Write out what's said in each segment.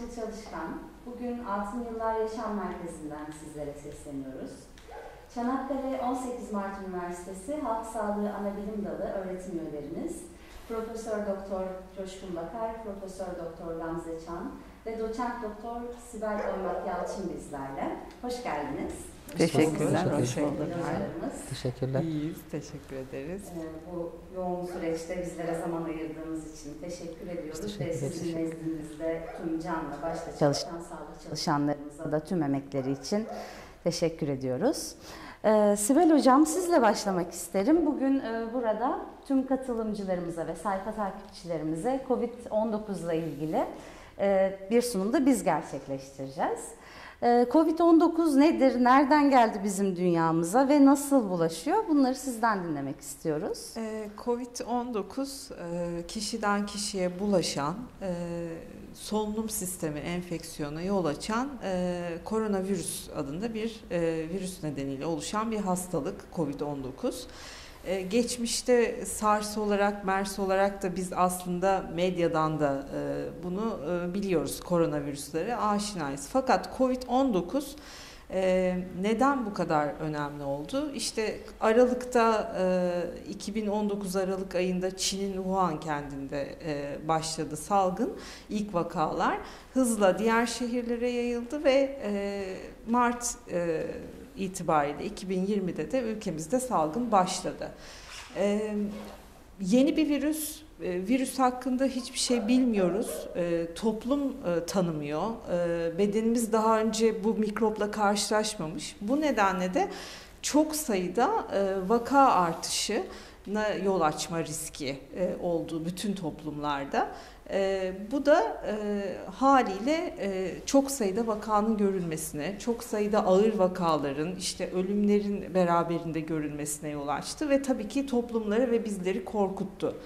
Işıl Çalışkan. Bugün Altın Yıllar Yaşam Merkezi'nden sizlere sesleniyoruz. Çanakkale 18 Mart Üniversitesi Halk Sağlığı Anabilim Dalı öğretim üyeleriniz Profesör Doktor Coşkun Bakar, Profesör Doktor Gamze Çan ve Doçent Doktor Sibel Oymak Yalçın bizlerle. Hoş geldiniz. Teşekkürler. Hoş bulduk. Teşekkürler. İyiyiz, teşekkür ederiz. Ee, Bu yoğun süreçte bizlere zaman ayırdığınız için teşekkür ediyoruz. Teşekkür Ve ederiz. sizin nezdinizde tüm canla başta çalışan sağlık çalışanlarımıza da tüm emekleri için teşekkür ediyoruz. Ee, Sibel Hocam sizle başlamak isterim. Bugün e, burada tüm katılımcılarımıza ve sayfa takipçilerimize COVID-19 ile ilgili e, bir sunumda biz gerçekleştireceğiz. Ee, Covid-19 nedir, nereden geldi bizim dünyamıza ve nasıl bulaşıyor? Bunları sizden dinlemek istiyoruz. Ee, Covid-19 e, kişiden kişiye bulaşan, e, solunum sistemi enfeksiyona yol açan e, koronavirüs adında bir virüs nedeniyle oluşan bir hastalık Covid-19. E, Geçmişte SARS olarak, MERS olarak da biz aslında medyadan da e, bunu e, biliyoruz koronavirüslere aşinayız. Fakat Covid-19 e, neden bu kadar önemli oldu? İşte Aralık'ta e, 2019 Aralık ayında Çin'in Wuhan kentinde e, başladı salgın ilk vakalar hızla diğer şehirlere yayıldı ve Mart e, itibariyle 2020'de de ülkemizde salgın başladı. Ee, yeni bir virüs, e, virüs hakkında hiçbir şey bilmiyoruz. E, toplum e, tanımıyor. E, bedenimiz daha önce bu mikropla karşılaşmamış. Bu nedenle de çok sayıda e, vaka artışı yol açma riski e, olduğu bütün toplumlarda. E, bu da e, haliyle e, çok sayıda vakanın görülmesine, çok sayıda ağır vakaların, işte ölümlerin beraberinde görülmesine yol açtı ve tabii ki toplumları ve bizleri korkuttu.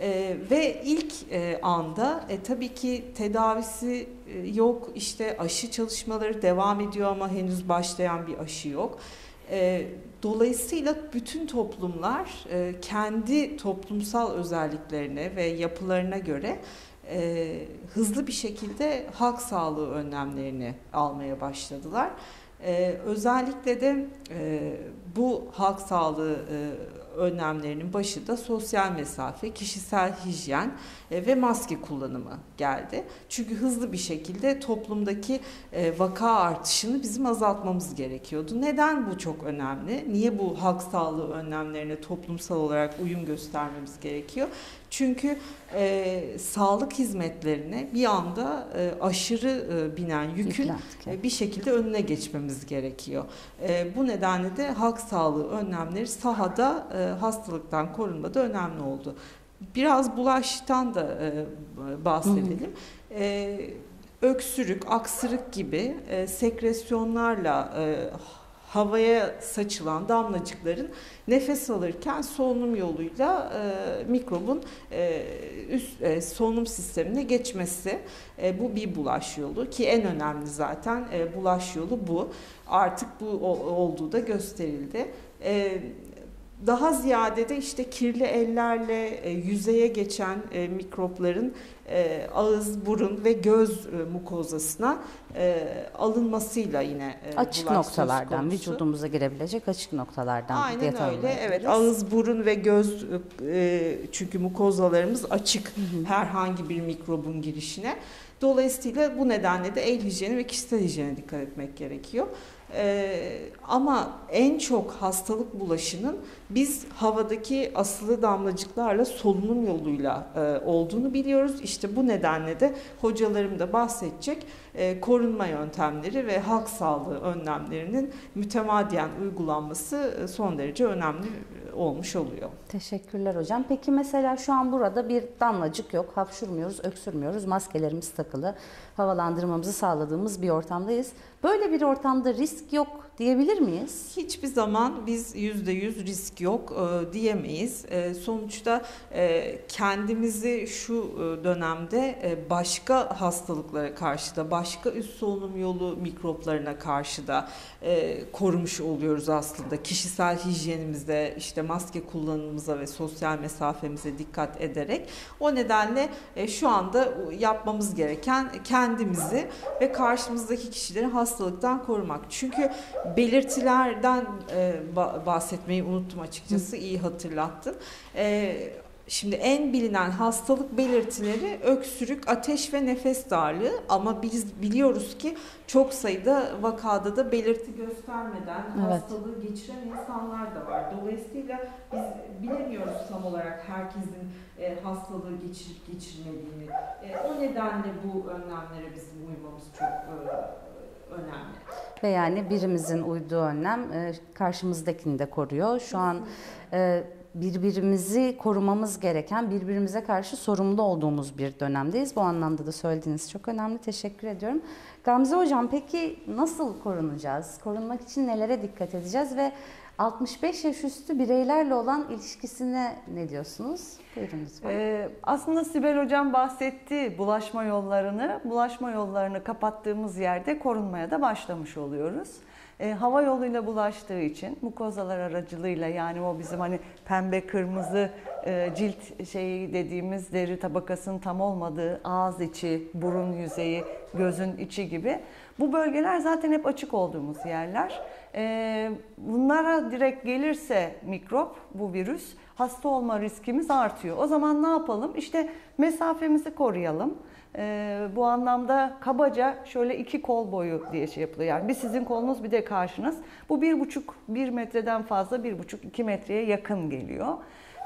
E, ve ilk e, anda e, tabii ki tedavisi e, yok, işte aşı çalışmaları devam ediyor ama henüz başlayan bir aşı yok. E, Dolayısıyla bütün toplumlar e, kendi toplumsal özelliklerine ve yapılarına göre e, hızlı bir şekilde halk sağlığı önlemlerini almaya başladılar. E, özellikle de bu halk sağlığı önlemlerinin başı da sosyal mesafe, kişisel hijyen ve maske kullanımı geldi. Çünkü hızlı bir şekilde toplumdaki vaka artışını bizim azaltmamız gerekiyordu. Neden bu çok önemli? Niye bu halk sağlığı önlemlerine toplumsal olarak uyum göstermemiz gerekiyor? Çünkü e, sağlık hizmetlerine bir anda e, aşırı e, binen yükün e, bir şekilde önüne geçmemiz gerekiyor. E, bu nedenle de halk sağlığı önlemleri sahada e, hastalıktan korunmada önemli oldu. Biraz bulaştan da e, bahsedelim. Hı hı. E, öksürük, aksırık gibi e, sekresyonlarla e, havaya saçılan damlacıkların nefes alırken solunum yoluyla e, mikrobun e, üst e, solunum sistemine geçmesi e, bu bir bulaş yolu ki en önemli zaten e, bulaş yolu bu. Artık bu o, olduğu da gösterildi. E, daha ziyade de işte kirli ellerle e, yüzeye geçen e, mikropların e, ağız, burun ve göz e, mukozasına e, alınmasıyla yine e, açık noktalardan vücudumuza girebilecek açık noktalardan Aynen öyle. Evet, ağız, burun ve göz e, çünkü mukozalarımız açık hı hı. herhangi bir mikrobun girişine. Dolayısıyla bu nedenle de el hijyeni ve kişisel hijyene dikkat etmek gerekiyor. Ee, ama en çok hastalık bulaşının biz havadaki asılı damlacıklarla solunum yoluyla e, olduğunu biliyoruz. İşte bu nedenle de hocalarım da bahsedecek e, korunma yöntemleri ve halk sağlığı önlemlerinin mütemadiyen uygulanması e, son derece önemli olmuş oluyor. Teşekkürler hocam. Peki mesela şu an burada bir damlacık yok. Hapşurmuyoruz, öksürmüyoruz. Maskelerimiz takılı. Havalandırmamızı sağladığımız bir ortamdayız. Böyle bir ortamda risk yok diyebilir miyiz? Hiçbir zaman biz yüzde yüz risk yok e, diyemeyiz. E, sonuçta e, kendimizi şu e, dönemde e, başka hastalıklara karşı da başka üst solunum yolu mikroplarına karşı da e, korumuş oluyoruz aslında. Kişisel hijyenimize, işte maske kullanımımıza ve sosyal mesafemize dikkat ederek. O nedenle e, şu anda yapmamız gereken kendimizi ve karşımızdaki kişileri hastalıktan korumak. Çünkü belirtilerden e, bahsetmeyi unuttum açıkçası. İyi hatırlattın. E, Şimdi en bilinen hastalık belirtileri öksürük, ateş ve nefes darlığı ama biz biliyoruz ki çok sayıda vakada da belirti göstermeden evet. hastalığı geçiren insanlar da var. Dolayısıyla biz bilemiyoruz tam olarak herkesin e, hastalığı geçirip geçirmediğini. E, o nedenle bu önlemlere bizim uymamız çok e, önemli. Ve yani birimizin uyduğu önlem e, karşımızdakini de koruyor. Şu an e, birbirimizi korumamız gereken, birbirimize karşı sorumlu olduğumuz bir dönemdeyiz. Bu anlamda da söylediğiniz çok önemli. Teşekkür ediyorum. Gamze Hocam peki nasıl korunacağız? Korunmak için nelere dikkat edeceğiz ve 65 yaş üstü bireylerle olan ilişkisine ne diyorsunuz? Buyurun lütfen. Ee, aslında Sibel Hocam bahsetti bulaşma yollarını. Bulaşma yollarını kapattığımız yerde korunmaya da başlamış oluyoruz e, hava yoluyla bulaştığı için mukozalar aracılığıyla yani o bizim hani pembe kırmızı e, cilt şeyi dediğimiz deri tabakasının tam olmadığı ağız içi, burun yüzeyi, gözün içi gibi bu bölgeler zaten hep açık olduğumuz yerler. E, bunlara direkt gelirse mikrop, bu virüs hasta olma riskimiz artıyor. O zaman ne yapalım? İşte mesafemizi koruyalım. E, bu anlamda kabaca şöyle iki kol boyu diye şey yapılıyor. Yani bir sizin kolunuz bir de karşınız. Bu bir buçuk, bir metreden fazla bir buçuk, iki metreye yakın geliyor.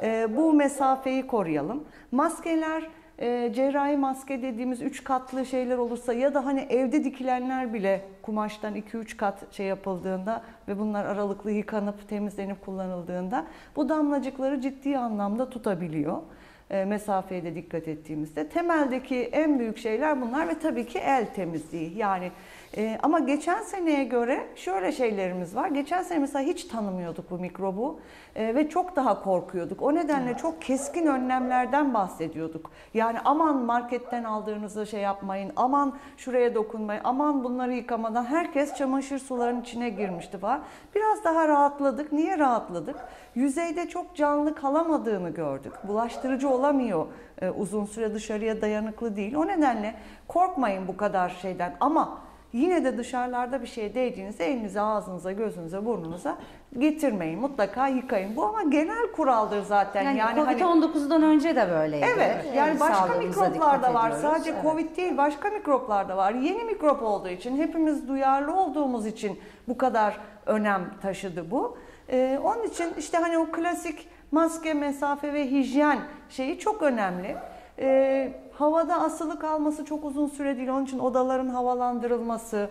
E, bu mesafeyi koruyalım. Maskeler e, cerrahi maske dediğimiz üç katlı şeyler olursa ya da hani evde dikilenler bile kumaştan 2-3 kat şey yapıldığında ve bunlar aralıklı yıkanıp temizlenip kullanıldığında bu damlacıkları ciddi anlamda tutabiliyor. E, mesafeye de dikkat ettiğimizde. Temeldeki en büyük şeyler bunlar ve tabii ki el temizliği. Yani e, ama geçen seneye göre şöyle şeylerimiz var. Geçen sene mesela hiç tanımıyorduk bu mikrobu e, ve çok daha korkuyorduk. O nedenle evet. çok keskin önlemlerden bahsediyorduk. Yani aman marketten aldığınızı şey yapmayın, aman şuraya dokunmayın, aman bunları yıkamadan herkes çamaşır sularının içine girmişti falan. Biraz daha rahatladık. Niye rahatladık? Yüzeyde çok canlı kalamadığını gördük. Bulaştırıcı olamıyor e, uzun süre dışarıya dayanıklı değil. O nedenle korkmayın bu kadar şeyden ama Yine de dışarılarda bir şey değdiğinizde elinizi ağzınıza, gözünüze, burnunuza getirmeyin. Mutlaka yıkayın. Bu ama genel kuraldır zaten. Yani, yani Covid-19'dan hani, önce de böyleydi. Evet. Yani başka mikroplar da var. Sadece evet. Covid değil, başka mikroplar da var. Yeni mikrop olduğu için, hepimiz duyarlı olduğumuz için bu kadar önem taşıdı bu. Ee, onun için işte hani o klasik maske, mesafe ve hijyen şeyi çok önemli. Ee, havada asılı kalması çok uzun süre değil. Onun için odaların havalandırılması,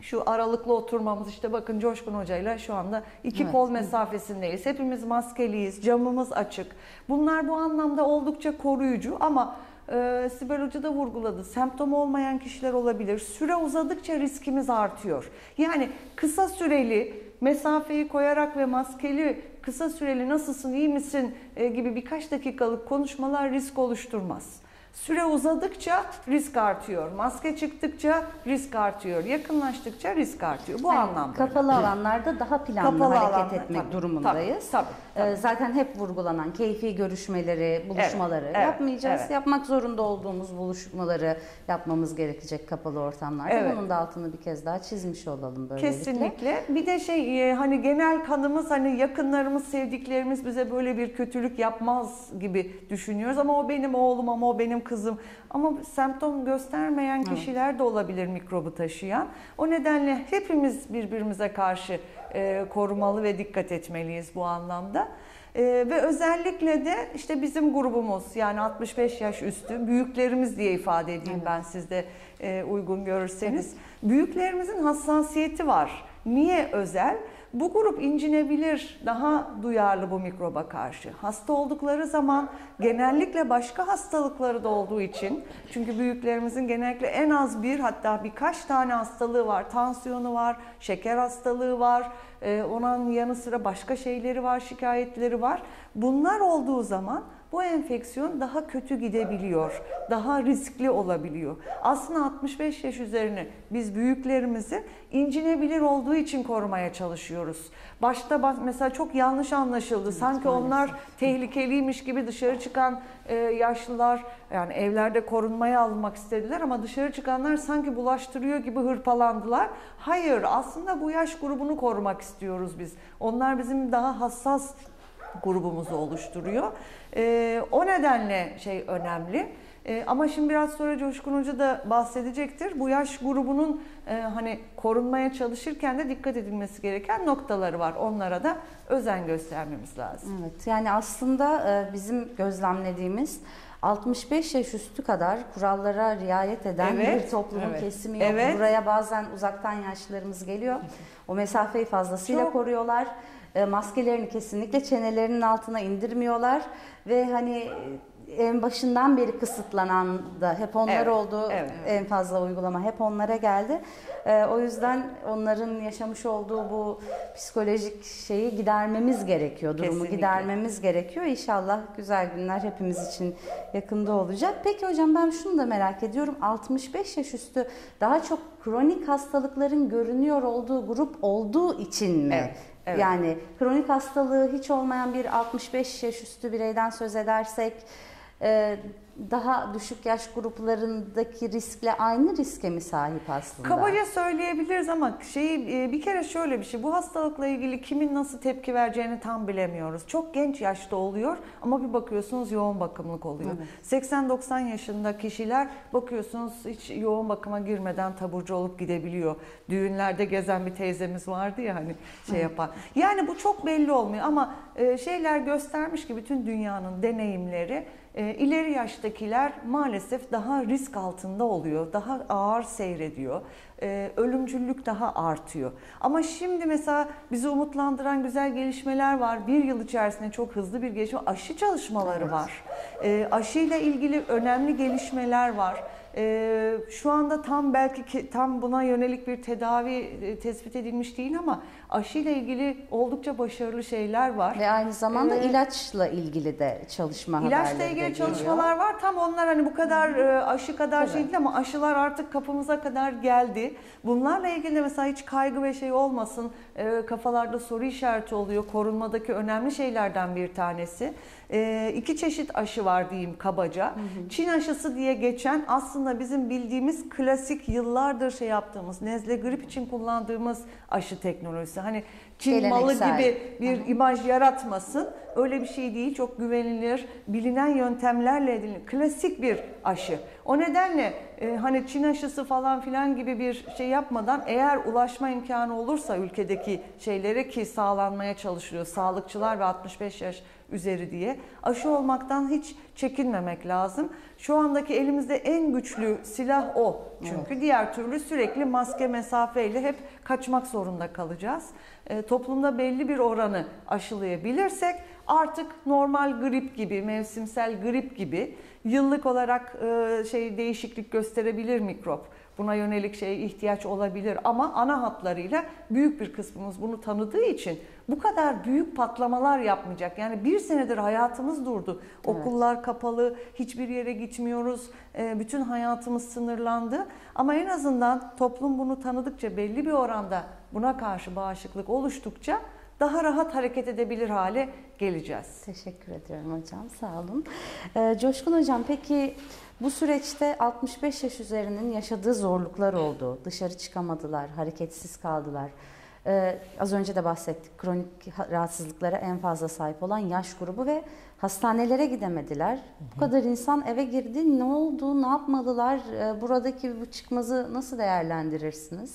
şu aralıklı oturmamız işte bakın Coşkun Hoca ile şu anda iki evet. kol mesafesindeyiz. Hepimiz maskeliyiz, camımız açık. Bunlar bu anlamda oldukça koruyucu ama e, Sibel Hoca da vurguladı. Semptom olmayan kişiler olabilir. Süre uzadıkça riskimiz artıyor. Yani kısa süreli mesafeyi koyarak ve maskeli kısa süreli nasılsın, iyi misin e, gibi birkaç dakikalık konuşmalar risk oluşturmaz. Süre uzadıkça risk artıyor. Maske çıktıkça risk artıyor. Yakınlaştıkça risk artıyor. Bu yani anlamda. Kapalı alanlarda daha planlı kapalı hareket alanlar, etmek tabii, durumundayız. Tabii, tabii, tabii. Zaten hep vurgulanan keyfi görüşmeleri, buluşmaları evet, yapmayacağız. Evet. Yapmak zorunda olduğumuz buluşmaları yapmamız gerekecek kapalı ortamlarda. Evet. Bunun da altını bir kez daha çizmiş olalım böylelikle. Kesinlikle. Bir de şey e, hani genel kanımız hani yakınlarımız, sevdiklerimiz bize böyle bir kötülük yapmaz gibi düşünüyoruz ama o benim oğlum ama o benim kızım ama semptom göstermeyen kişiler de olabilir mikrobu taşıyan. O nedenle hepimiz birbirimize karşı e, korumalı ve dikkat etmeliyiz bu anlamda. Ee, ve özellikle de işte bizim grubumuz yani 65 yaş üstü büyüklerimiz diye ifade edeyim evet. ben sizde e, uygun görürseniz. Evet. Büyüklerimizin hassasiyeti var. Niye özel? Bu grup incinebilir, daha duyarlı bu mikroba karşı. Hasta oldukları zaman genellikle başka hastalıkları da olduğu için çünkü büyüklerimizin genellikle en az bir hatta birkaç tane hastalığı var. Tansiyonu var, şeker hastalığı var, e, onun yanı sıra başka şeyleri var, şikayetleri var. Bunlar olduğu zaman bu enfeksiyon daha kötü gidebiliyor, daha riskli olabiliyor. Aslında 65 yaş üzerine biz büyüklerimizi incinebilir olduğu için korumaya çalışıyoruz. Başta mesela çok yanlış anlaşıldı. Sanki onlar tehlikeliymiş gibi dışarı çıkan e, yaşlılar yani evlerde korunmaya alınmak istediler ama dışarı çıkanlar sanki bulaştırıyor gibi hırpalandılar. Hayır aslında bu yaş grubunu korumak istiyoruz biz. Onlar bizim daha hassas grubumuzu oluşturuyor. E, o nedenle şey önemli. E, ama şimdi biraz sonra Coşkun Hoca da bahsedecektir. Bu yaş grubunun e, hani korunmaya çalışırken de dikkat edilmesi gereken noktaları var. Onlara da özen göstermemiz lazım. Evet yani aslında e, bizim gözlemlediğimiz 65 yaş üstü kadar kurallara riayet eden Evet, bir toplumun evet. kesimi yok. Evet. Buraya bazen uzaktan yaşlılarımız geliyor. O mesafeyi fazlasıyla Çok. koruyorlar. E, Maskelerini kesinlikle çenelerinin altına indirmiyorlar ve hani e, en başından beri kısıtlanan da hep onlar Evet, oldu. evet. En fazla uygulama hep onlara geldi. E, o yüzden onların yaşamış olduğu bu psikolojik şeyi gidermemiz gerekiyor. Durumu Kesinlikle. gidermemiz gerekiyor. İnşallah güzel günler hepimiz için yakında olacak. Peki hocam ben şunu da merak ediyorum. 65 yaş üstü daha çok kronik hastalıkların görünüyor olduğu grup olduğu için mi? Evet, evet. Yani kronik hastalığı hiç olmayan bir 65 yaş üstü bireyden söz edersek e, daha düşük yaş gruplarındaki riskle aynı riske mi sahip aslında? Kabaca söyleyebiliriz ama şeyi e, bir kere şöyle bir şey. Bu hastalıkla ilgili kimin nasıl tepki vereceğini tam bilemiyoruz. Çok genç yaşta oluyor ama bir bakıyorsunuz yoğun bakımlık oluyor. 80-90 yaşında kişiler bakıyorsunuz hiç yoğun bakıma girmeden taburcu olup gidebiliyor. Düğünlerde gezen bir teyzemiz vardı ya hani şey yapan. Yani bu çok belli olmuyor ama e, şeyler göstermiş ki bütün dünyanın deneyimleri e, ileri yaştakiler maalesef daha risk altında oluyor, daha ağır seyrediyor, e, ölümcüllük daha artıyor. Ama şimdi mesela bizi umutlandıran güzel gelişmeler var. Bir yıl içerisinde çok hızlı bir gelişme, aşı çalışmaları var. E, aşıyla ilgili önemli gelişmeler var. Ee, şu anda tam belki ki, tam buna yönelik bir tedavi e, tespit edilmiş değil ama aşıyla ilgili oldukça başarılı şeyler var. Ve aynı zamanda Evet. ilaçla ilgili de çalışma İlaçla haberleri de ilgili çalışmalar var. Tam onlar hani bu kadar e, aşı kadar şey Tabii. değil ama aşılar artık kapımıza kadar geldi. Bunlarla ilgili de mesela hiç kaygı ve şey olmasın. E, kafalarda soru işareti oluyor. Korunmadaki önemli şeylerden bir tanesi. E, iki çeşit aşı var diyeyim kabaca. Çin aşısı diye geçen aslında bizim bildiğimiz klasik yıllardır şey yaptığımız nezle grip için kullandığımız aşı teknolojisi. Hani Çin malı gibi bir imaj yaratmasın. Öyle bir şey değil. Çok güvenilir, bilinen yöntemlerle edilir. Klasik bir aşı. O nedenle e, hani Çin aşısı falan filan gibi bir şey yapmadan eğer ulaşma imkanı olursa ülkedeki şeylere ki sağlanmaya çalışılıyor sağlıkçılar ve 65 yaş üzeri diye aşı olmaktan hiç çekinmemek lazım. Şu andaki elimizde en güçlü silah o. Çünkü diğer türlü sürekli maske mesafeyle hep kaçmak zorunda kalacağız. E, toplumda belli bir oranı aşılayabilirsek artık normal grip gibi, mevsimsel grip gibi yıllık olarak e, şey değişiklik gösterebilir mikrop. Buna yönelik şey ihtiyaç olabilir ama ana hatlarıyla büyük bir kısmımız bunu tanıdığı için bu kadar büyük patlamalar yapmayacak. Yani bir senedir hayatımız durdu. Okullar kapalı, hiçbir yere gitmiyoruz. E, bütün hayatımız sınırlandı. Ama en azından toplum bunu tanıdıkça belli bir oranda buna karşı bağışıklık oluştukça daha rahat hareket edebilir hale geleceğiz. Teşekkür ediyorum hocam. Sağ olun. Ee, Coşkun hocam peki bu süreçte 65 yaş üzerinin yaşadığı zorluklar oldu. Dışarı çıkamadılar, hareketsiz kaldılar. Ee, az önce de bahsettik. Kronik ha- rahatsızlıklara en fazla sahip olan yaş grubu ve hastanelere gidemediler. Bu kadar insan eve girdi. Ne oldu? Ne yapmalılar? Ee, buradaki bu çıkmazı nasıl değerlendirirsiniz?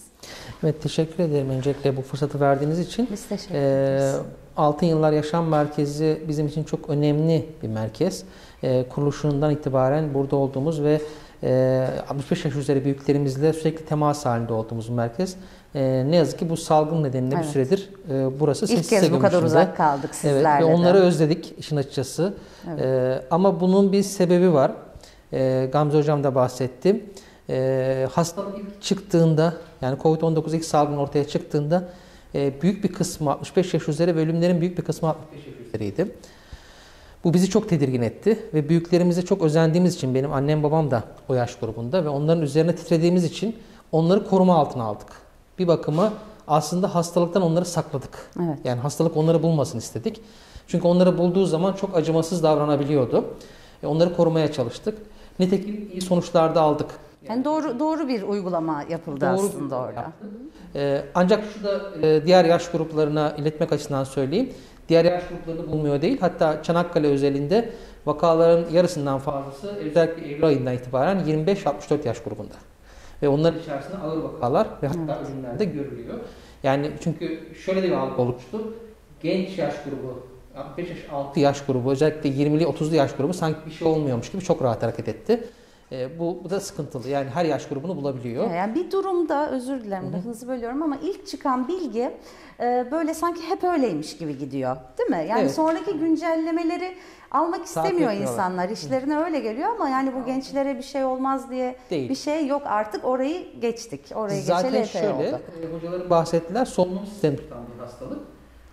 Evet teşekkür ederim öncelikle bu fırsatı verdiğiniz için. Biz teşekkür Ee, ederiz. Altın Yıllar Yaşam Merkezi bizim için çok önemli bir merkez. Ee, kuruluşundan itibaren burada olduğumuz ve e, 65 yaş üzeri büyüklerimizle sürekli temas halinde olduğumuz merkez. Ee, ne yazık ki bu salgın nedeniyle Evet. bir süredir e, burası İlk kez bu kadar uzak kaldık Evet sizlerle ve de. onları özledik işin açıkçası. Evet. Ee, ama bunun bir sebebi var. Ee, Gamze Hocam da bahsetti. Ee, hastalık ilk çıktığında yani Covid-19 ilk salgın ortaya çıktığında e, büyük bir kısmı 65 yaş üzeri ve ölümlerin büyük bir kısmı 65 yaş üzeriydi. Bu bizi çok tedirgin etti ve büyüklerimize çok özendiğimiz için benim annem babam da o yaş grubunda ve onların üzerine titrediğimiz için onları koruma altına aldık. Bir bakıma aslında hastalıktan onları sakladık. Evet. Yani hastalık onları bulmasın istedik. Çünkü onları bulduğu zaman çok acımasız davranabiliyordu. E, Onları korumaya çalıştık. Nitekim iyi sonuçlar da aldık. Yani doğru doğru bir uygulama yapıldı Doğru aslında orada. yaptık. Ee, ancak şu da e, diğer yaş gruplarına iletmek açısından söyleyeyim. Diğer yaş gruplarını bulmuyor değil. Hatta Çanakkale özelinde vakaların yarısından fazlası özellikle Eylül ayından itibaren 25-64 yaş grubunda. Ve onların içerisinde ağır vakalar ve hatta ölümler de görülüyor. Yani çünkü şöyle de bir algı oluştu. Genç yaş grubu, 65 yaş altı yaş grubu, özellikle 20'li 30'lu yaş grubu sanki bir şey olmuyormuş gibi çok rahat hareket etti. Ee, bu, bu da sıkıntılı. Yani her yaş grubunu bulabiliyor. Yani bir durumda özür dilerim lafınızı bölüyorum ama ilk çıkan bilgi e, böyle sanki hep öyleymiş gibi gidiyor. Değil mi? Yani Evet. sonraki güncellemeleri almak istemiyor etmiyorlar. insanlar. İşlerine öyle geliyor ama yani bu gençlere bir şey olmaz diye Değil. bir şey yok. Artık orayı geçtik. Orayı Zaten geçeli epey şöyle, oldu. e, bahsettiler, solunum sistemi tutan bir hastalık.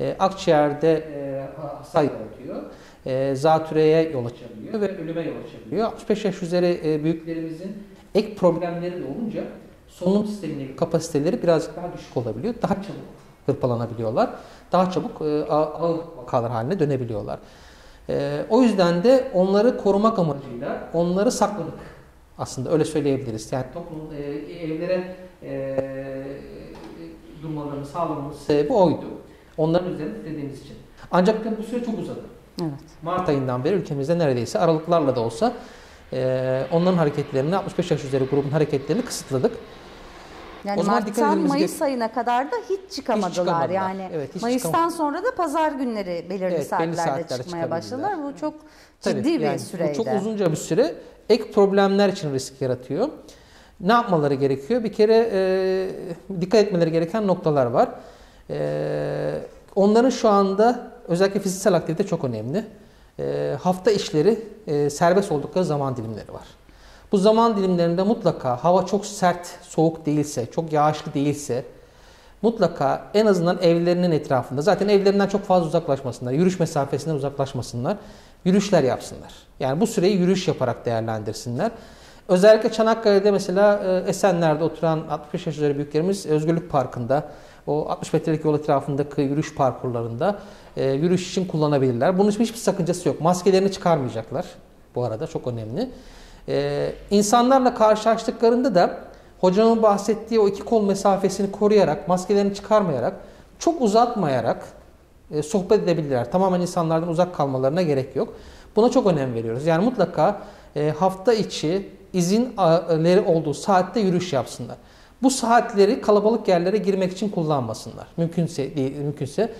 E, akciğerde e, hasar yaratıyor. E, zatürreye yol açabiliyor ve ölüme yol açabiliyor. 65 yaş üzeri e, büyüklerimizin ek problemleri de olunca solunum sistemindeki kapasiteleri birazcık daha düşük olabiliyor. Daha çabuk hırpalanabiliyorlar. Daha çabuk e, ağır vakalar haline dönebiliyorlar. E, o yüzden de onları korumak amacıyla onları sakladık. Aslında öyle söyleyebiliriz. Yani toplum e, evlere e, durmalarını sağlamamız sebebi oydu. Onların üzerine dediğimiz için. Ancak bu süre çok uzadı. Evet. Mart ayından beri ülkemizde neredeyse aralıklarla da olsa e, onların hareketlerini, 65 yaş üzeri grubun hareketlerini kısıtladık. Yani O zaman Mart'tan Mayıs ayına kadar da hiç çıkamadılar. çıkamadılar. Yani Evet, hiç Mayıs'tan çıkamadılar. sonra da pazar günleri belirli Evet, saatlerde, saatlerde çıkmaya başladılar. Bu çok Tabii, ciddi bir yani süreydi. Bu çok uzunca bir süre. Ek problemler için risk yaratıyor. Ne yapmaları gerekiyor? Bir kere e, dikkat etmeleri gereken noktalar var. E, onların şu anda özellikle fiziksel aktivite çok önemli. E, hafta işleri e, serbest oldukları zaman dilimleri var. Bu zaman dilimlerinde mutlaka hava çok sert, soğuk değilse, çok yağışlı değilse mutlaka en azından evlerinin etrafında zaten evlerinden çok fazla uzaklaşmasınlar. Yürüyüş mesafesinden uzaklaşmasınlar. Yürüyüşler yapsınlar. Yani bu süreyi yürüyüş yaparak değerlendirsinler. Özellikle Çanakkale'de mesela e, Esenler'de oturan 65 yaş üzeri büyüklerimiz Özgürlük Parkı'nda o 60 metrelik yol etrafındaki yürüyüş parkurlarında e, yürüyüş için kullanabilirler. Bunun için hiçbir sakıncası yok. Maskelerini çıkarmayacaklar. Bu arada çok önemli. E, insanlarla karşılaştıklarında da hocamın bahsettiği o iki kol mesafesini koruyarak, maskelerini çıkarmayarak, çok uzatmayarak e, sohbet edebilirler. Tamamen insanlardan uzak kalmalarına gerek yok. Buna çok önem veriyoruz. Yani mutlaka e, hafta içi izinleri olduğu saatte yürüyüş yapsınlar. Bu saatleri kalabalık yerlere girmek için kullanmasınlar. Mümkünse değil, mümkünse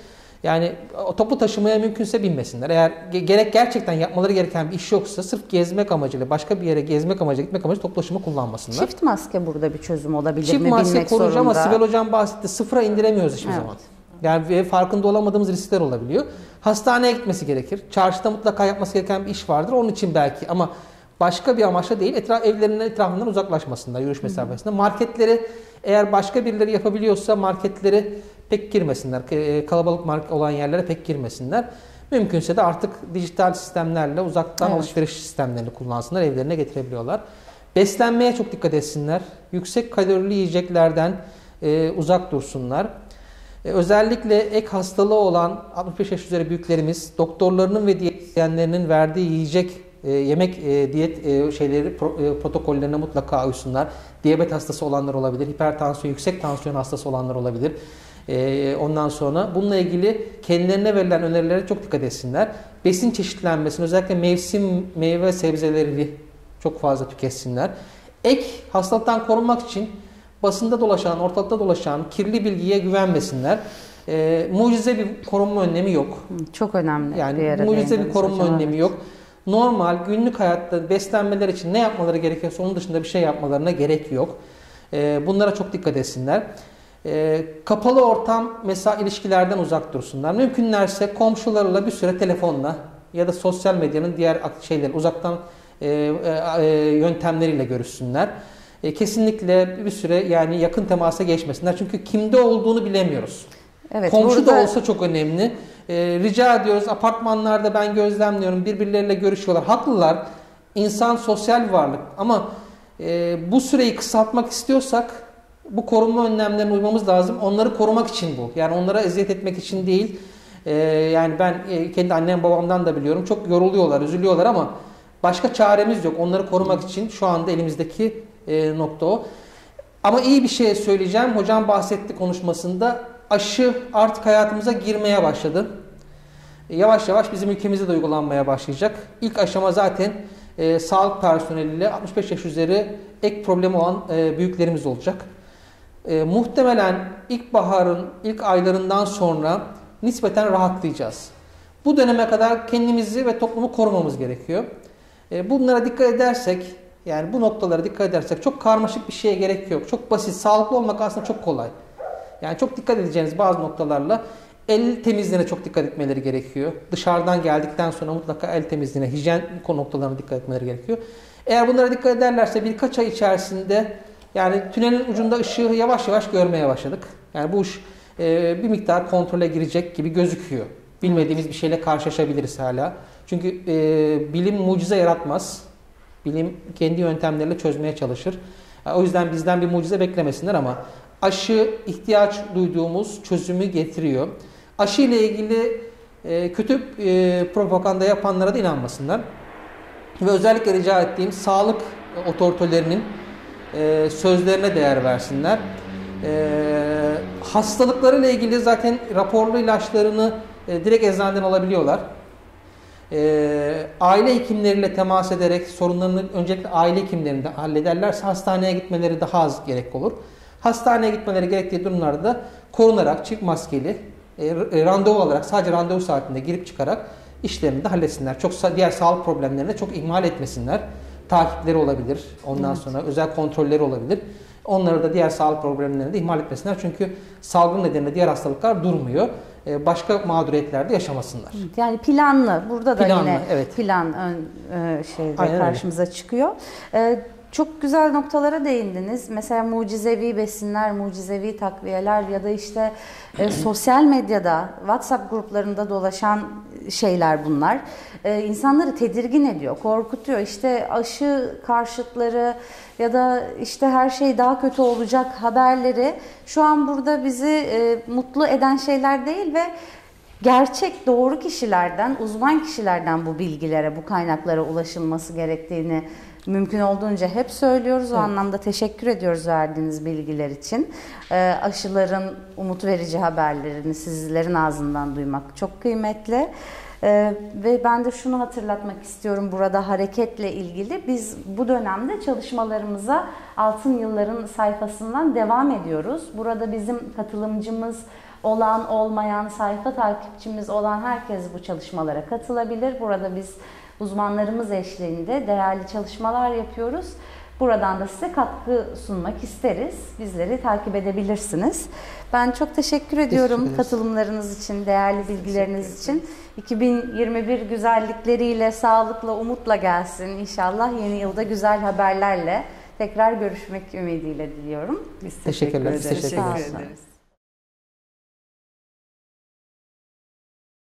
yani toplu taşımaya mümkünse binmesinler. Eğer ge- gerek gerçekten yapmaları gereken bir iş yoksa sırf gezmek amacıyla başka bir yere gezmek amacıyla gitmek amacıyla toplu taşıma kullanmasınlar. Çift maske burada bir çözüm olabilir Çift mi maske bilmek koruyucu ama. Sibel Hocam bahsetti. Sıfıra indiremiyoruz hiçbir Evet. zaman. Yani farkında olamadığımız riskler olabiliyor. Hastaneye gitmesi gerekir. Çarşıda mutlaka yapması gereken bir iş vardır. Onun için belki ama başka bir amaçla değil. Etraf, evlerinden etrafından uzaklaşmasınlar yürüyüş mesafesinde. Marketleri eğer başka birileri yapabiliyorsa marketleri pek girmesinler. E, Kalabalık market olan yerlere pek girmesinler. Mümkünse de artık dijital sistemlerle uzaktan Evet. alışveriş sistemlerini kullansınlar. Evlerine getirebiliyorlar. Beslenmeye çok dikkat etsinler. Yüksek kalorili yiyeceklerden e, uzak dursunlar. E, özellikle ek hastalığı olan 65 yaş üzeri büyüklerimiz doktorlarının ve diyetisyenlerinin verdiği yiyecek e, yemek e, diyet e, şeyleri pro- e, protokollerine mutlaka uysunlar. Diyabet hastası olanlar olabilir, hipertansiyon, yüksek tansiyon hastası olanlar olabilir. E, ondan sonra bununla ilgili kendilerine verilen önerilere çok dikkat etsinler. Besin çeşitlenmesini özellikle mevsim meyve sebzeleri çok fazla tüketsinler. Ek hastalıktan korunmak için basında dolaşan, ortalıkta dolaşan kirli bilgiye güvenmesinler. E, mucize bir korunma önlemi yok. Çok önemli. Yani mucize bir korunma önlemi yok. Normal günlük hayatta beslenmeler için ne yapmaları gerekiyorsa onun dışında bir şey yapmalarına gerek yok. Ee, bunlara çok dikkat etsinler. Ee, kapalı ortam mesela ilişkilerden uzak dursunlar. Mümkünlerse komşularıyla bir süre telefonla ya da sosyal medyanın diğer şeyleri uzaktan e, e, e, yöntemleriyle görüşsünler. E, kesinlikle bir süre yani yakın temasa geçmesinler. Çünkü kimde olduğunu bilemiyoruz. Evet, Komşu burada- da olsa çok önemli. E, rica ediyoruz. Apartmanlarda ben gözlemliyorum birbirleriyle görüşüyorlar. Haklılar. İnsan sosyal varlık ama e, bu süreyi kısaltmak istiyorsak bu korunma önlemlerine uymamız lazım. Onları korumak için bu. Yani onlara eziyet etmek için değil. E, yani ben e, kendi annem babamdan da biliyorum. Çok yoruluyorlar, üzülüyorlar ama başka çaremiz yok. Onları korumak için şu anda elimizdeki e, nokta o. Ama iyi bir şey söyleyeceğim. Hocam bahsetti konuşmasında. Aşı artık hayatımıza girmeye başladı. E, yavaş yavaş bizim ülkemizde de uygulanmaya başlayacak. İlk aşama zaten e, sağlık personeliyle 65 yaş üzeri ek problemi olan e, büyüklerimiz olacak. E, muhtemelen ilkbaharın ilk aylarından sonra nispeten rahatlayacağız. Bu döneme kadar kendimizi ve toplumu korumamız gerekiyor. E, bunlara dikkat edersek, yani bu noktalara dikkat edersek çok karmaşık bir şeye gerek yok. Çok basit, sağlıklı olmak aslında çok kolay. Yani çok dikkat edeceğiniz bazı noktalarla el temizliğine çok dikkat etmeleri gerekiyor. Dışarıdan geldikten sonra mutlaka el temizliğine, hijyen noktalarına dikkat etmeleri gerekiyor. Eğer bunlara dikkat ederlerse birkaç ay içerisinde yani tünelin ucunda ışığı yavaş yavaş görmeye başladık. Yani bu iş e, bir miktar kontrole girecek gibi gözüküyor. Bilmediğimiz bir şeyle karşılaşabiliriz hala. Çünkü e, bilim mucize yaratmaz. Bilim kendi yöntemleriyle çözmeye çalışır. O yüzden bizden bir mucize beklemesinler ama aşı ihtiyaç duyduğumuz çözümü getiriyor. Aşı ile ilgili e, kötü e, propaganda yapanlara da inanmasınlar. Ve özellikle rica ettiğim sağlık otoritelerinin e, sözlerine değer versinler. E, hastalıklarıyla ilgili zaten raporlu ilaçlarını e, direkt eczaneden alabiliyorlar. E, aile hekimleriyle temas ederek sorunlarını öncelikle aile hekimlerinde hallederlerse hastaneye gitmeleri daha az gerek olur. Hastaneye gitmeleri gerektiği durumlarda korunarak çift maskeli e, e, randevu alarak sadece randevu saatinde girip çıkarak işlerini de halletsinler. Çok diğer sağlık problemlerini çok ihmal etmesinler. Takipleri olabilir. Ondan evet. sonra özel kontrolleri olabilir. Onları da diğer sağlık problemlerini de ihmal etmesinler. Çünkü salgın nedeniyle diğer hastalıklar durmuyor. E, başka mağduriyetlerde yaşamasınlar. Yani planlı. Burada da planlı, yine evet. plan ön e, şeyde Aynen karşımıza öyle. çıkıyor. Çok güzel noktalara değindiniz. Mesela mucizevi besinler, mucizevi takviyeler ya da işte e, sosyal medyada, WhatsApp gruplarında dolaşan şeyler bunlar. E, insanları tedirgin ediyor, korkutuyor. İşte aşı karşıtları ya da işte her şey daha kötü olacak haberleri şu an burada bizi e, mutlu eden şeyler değil ve gerçek doğru kişilerden, uzman kişilerden bu bilgilere, bu kaynaklara ulaşılması gerektiğini mümkün olduğunca hep söylüyoruz. O evet. anlamda teşekkür ediyoruz verdiğiniz bilgiler için. E, aşıların umut verici haberlerini sizlerin ağzından duymak çok kıymetli. Ee, ve ben de şunu hatırlatmak istiyorum burada hareketle ilgili. Biz bu dönemde çalışmalarımıza Altın Yılların sayfasından devam ediyoruz. Burada bizim katılımcımız olan olmayan, sayfa takipçimiz olan herkes bu çalışmalara katılabilir. Burada biz uzmanlarımız eşliğinde değerli çalışmalar yapıyoruz. Buradan da size katkı sunmak isteriz. Bizleri takip edebilirsiniz. Ben çok teşekkür ediyorum teşekkür katılımlarınız için, değerli bilgileriniz için. 2021 güzellikleriyle, sağlıkla, umutla gelsin. İnşallah yeni yılda güzel haberlerle tekrar görüşmek ümidiyle diliyorum. Biz teşekkür, teşekkür ederiz. Teşekkür ederiz.